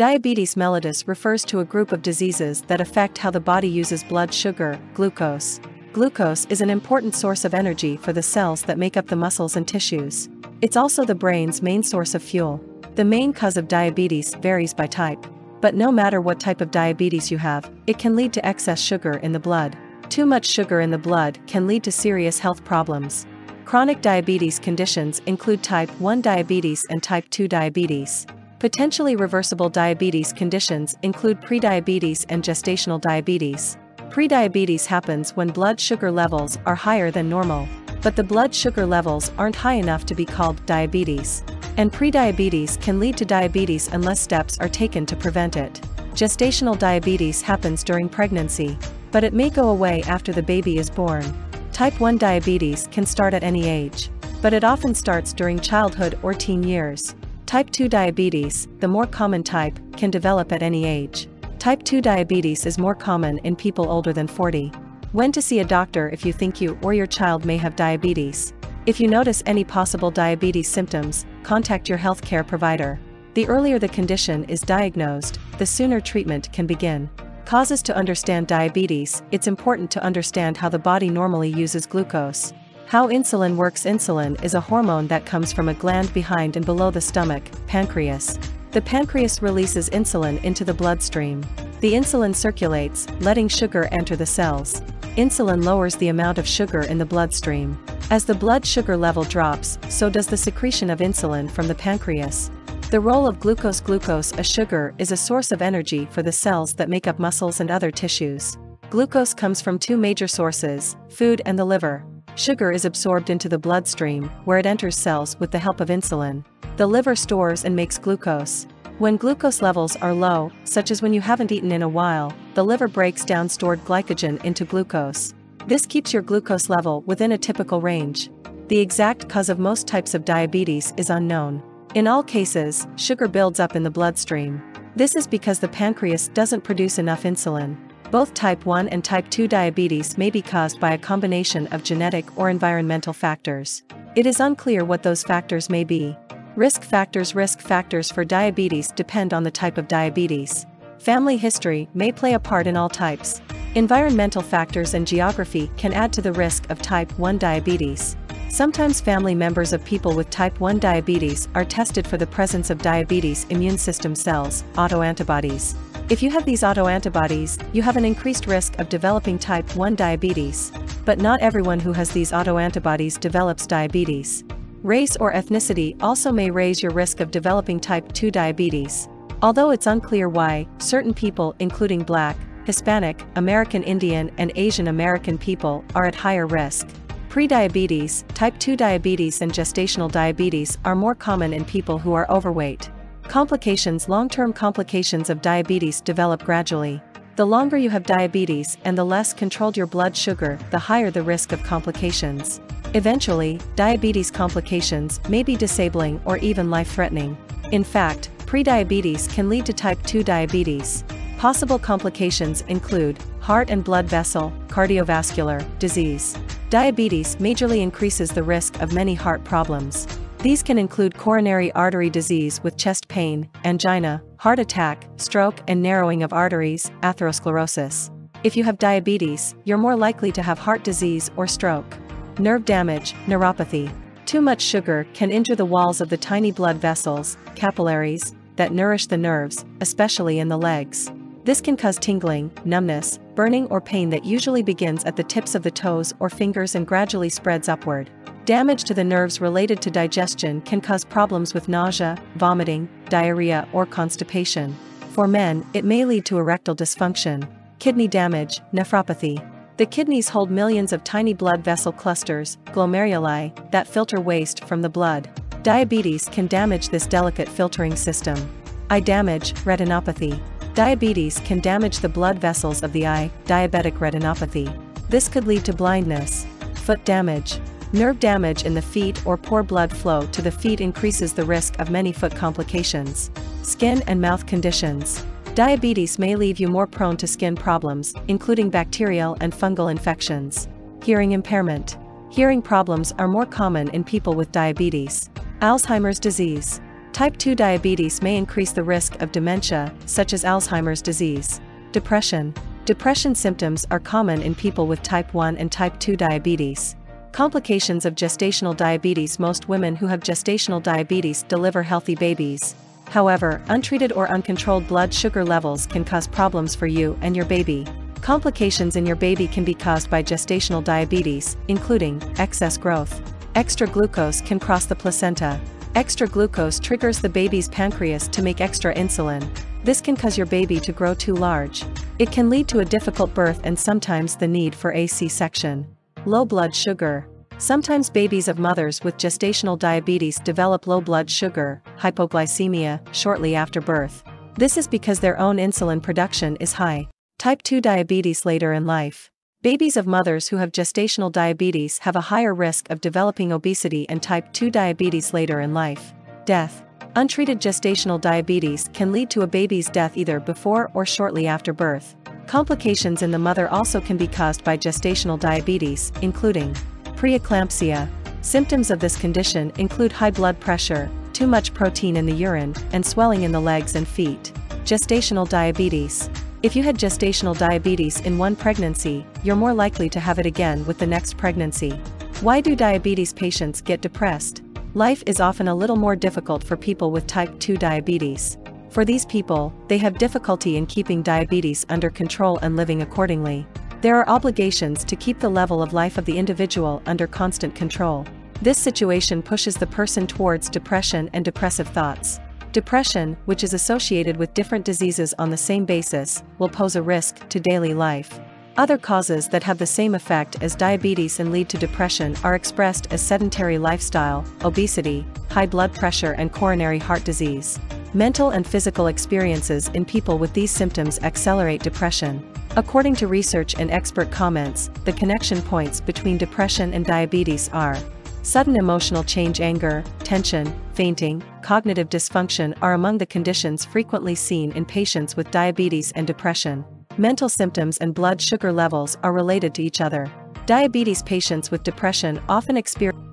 Diabetes mellitus refers to a group of diseases that affect how the body uses blood sugar, glucose. Glucose is an important source of energy for the cells that make up the muscles and tissues. It's also the brain's main source of fuel. The main cause of diabetes varies by type. But no matter what type of diabetes you have, it can lead to excess sugar in the blood. Too much sugar in the blood can lead to serious health problems. Chronic diabetes conditions include type 1 diabetes and type 2 diabetes. Potentially reversible diabetes conditions include prediabetes and gestational diabetes. Prediabetes happens when blood sugar levels are higher than normal, but the blood sugar levels aren't high enough to be called diabetes. And prediabetes can lead to diabetes unless steps are taken to prevent it. Gestational diabetes happens during pregnancy, but it may go away after the baby is born. Type 1 diabetes can start at any age, but it often starts during childhood or teen years. Type 2 diabetes, the more common type, can develop at any age. Type 2 diabetes is more common in people older than 40. When to see a doctor if you think you or your child may have diabetes. If you notice any possible diabetes symptoms, contact your healthcare provider. The earlier the condition is diagnosed, the sooner treatment can begin. Causes to understand diabetes, it's important to understand how the body normally uses glucose. How insulin works Insulin is a hormone that comes from a gland behind and below the stomach, pancreas. The pancreas releases insulin into the bloodstream. The insulin circulates, letting sugar enter the cells. Insulin lowers the amount of sugar in the bloodstream. As the blood sugar level drops, so does the secretion of insulin from the pancreas. The role of glucose Glucose a sugar is a source of energy for the cells that make up muscles and other tissues. Glucose comes from two major sources, food and the liver. Sugar is absorbed into the bloodstream, where it enters cells with the help of insulin. The liver stores and makes glucose. When glucose levels are low, such as when you haven't eaten in a while, the liver breaks down stored glycogen into glucose. This keeps your glucose level within a typical range. The exact cause of most types of diabetes is unknown. In all cases, sugar builds up in the bloodstream. This is because the pancreas doesn't produce enough insulin. Both type 1 and type 2 diabetes may be caused by a combination of genetic or environmental factors. It is unclear what those factors may be. Risk factors Risk factors for diabetes depend on the type of diabetes. Family history may play a part in all types. Environmental factors and geography can add to the risk of type 1 diabetes. Sometimes family members of people with type 1 diabetes are tested for the presence of diabetes immune system cells, autoantibodies. If you have these autoantibodies, you have an increased risk of developing type 1 diabetes. But not everyone who has these autoantibodies develops diabetes. Race or ethnicity also may raise your risk of developing type 2 diabetes. Although it's unclear why, certain people including Black, Hispanic, American Indian and Asian American people are at higher risk. Prediabetes, type 2 diabetes and gestational diabetes are more common in people who are overweight. Complications Long-term complications of diabetes develop gradually. The longer you have diabetes and the less controlled your blood sugar, the higher the risk of complications. Eventually, diabetes complications may be disabling or even life-threatening. In fact, prediabetes can lead to type 2 diabetes. Possible complications include heart and blood vessel, cardiovascular, disease. Diabetes majorly increases the risk of many heart problems. These can include coronary artery disease with chest pain, angina, heart attack, stroke and narrowing of arteries, atherosclerosis. If you have diabetes, you're more likely to have heart disease or stroke. Nerve damage, neuropathy. Too much sugar can injure the walls of the tiny blood vessels, capillaries, that nourish the nerves, especially in the legs. This can cause tingling, numbness, burning or pain that usually begins at the tips of the toes or fingers and gradually spreads upward. Damage to the nerves related to digestion can cause problems with nausea, vomiting, diarrhea or constipation. For men, it may lead to erectile dysfunction. Kidney damage, nephropathy. The kidneys hold millions of tiny blood vessel clusters, glomeruli, that filter waste from the blood. Diabetes can damage this delicate filtering system. Eye damage, retinopathy. Diabetes can damage the blood vessels of the eye, diabetic retinopathy. This could lead to blindness. Foot damage. Nerve damage in the feet or poor blood flow to the feet increases the risk of many foot complications. Skin and mouth conditions. Diabetes may leave you more prone to skin problems, including bacterial and fungal infections. Hearing impairment. Hearing problems are more common in people with diabetes. Alzheimer's disease. Type 2 diabetes may increase the risk of dementia, such as Alzheimer's disease. Depression. Depression symptoms are common in people with type 1 and type 2 diabetes. Complications of gestational diabetes Most women who have gestational diabetes deliver healthy babies. However, untreated or uncontrolled blood sugar levels can cause problems for you and your baby. Complications in your baby can be caused by gestational diabetes, including excess growth. Extra glucose can cross the placenta. Extra glucose triggers the baby's pancreas to make extra insulin. This can cause your baby to grow too large. It can lead to a difficult birth and sometimes the need for a C-section. Low blood sugar. Sometimes babies of mothers with gestational diabetes develop low blood sugar, hypoglycemia, shortly after birth. This is because their own insulin production is high. Type 2 diabetes later in life. Babies of mothers who have gestational diabetes have a higher risk of developing obesity and type 2 diabetes later in life. Death. Untreated gestational diabetes can lead to a baby's death either before or shortly after birth. Complications in the mother also can be caused by gestational diabetes, including preeclampsia. Symptoms of this condition include high blood pressure, too much protein in the urine, and swelling in the legs and feet. Gestational diabetes. If you had gestational diabetes in one pregnancy, you're more likely to have it again with the next pregnancy. Why do diabetes patients get depressed? Life is often a little more difficult for people with type 2 diabetes. For these people, they have difficulty in keeping diabetes under control and living accordingly. There are obligations to keep the level of life of the individual under constant control. This situation pushes the person towards depression and depressive thoughts. Depression, which is associated with different diseases on the same basis, will pose a risk to daily life. Other causes that have the same effect as diabetes and lead to depression are expressed as sedentary lifestyle, obesity, high blood pressure and coronary heart disease. Mental and physical experiences in people with these symptoms accelerate depression. According to research and expert comments, the connection points between depression and diabetes are Sudden emotional change anger, tension, fainting, cognitive dysfunction are among the conditions frequently seen in patients with diabetes and depression. Mental symptoms and blood sugar levels are related to each other. Diabetes patients with depression often experience